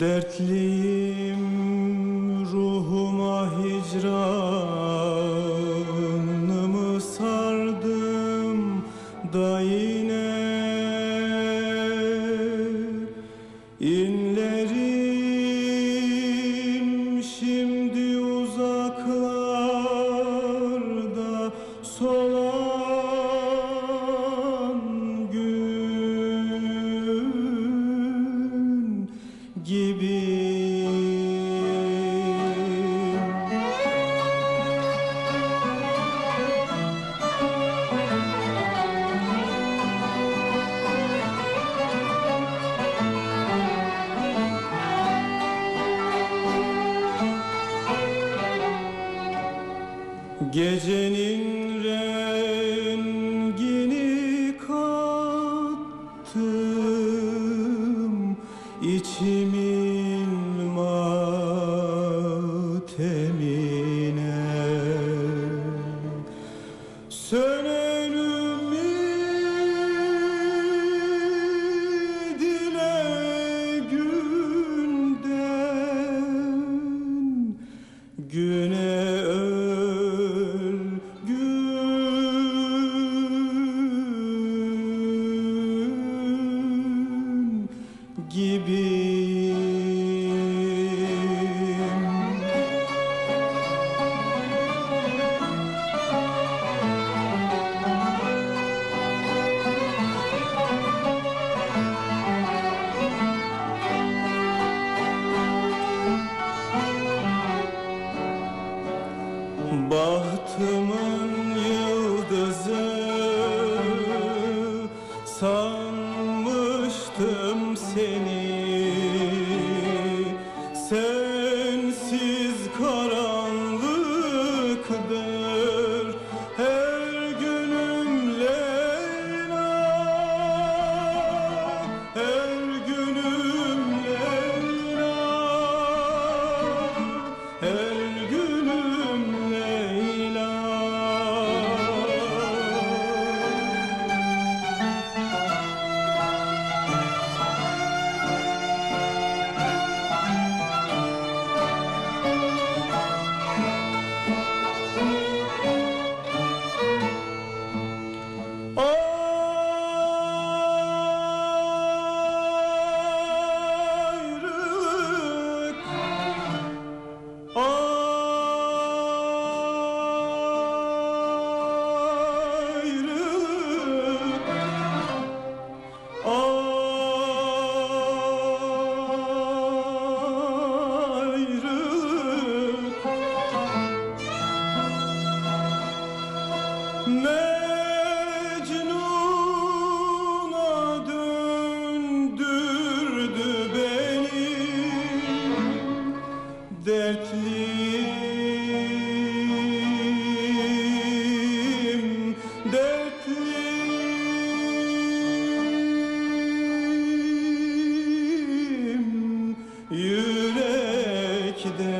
Dertliyim ruhuma hicranımı sardım da yine. İnlerim Gecenin rengini kattım içimin matemine. Sönen ümidine günden güne öl seni. dertliyim dertliyim yürekte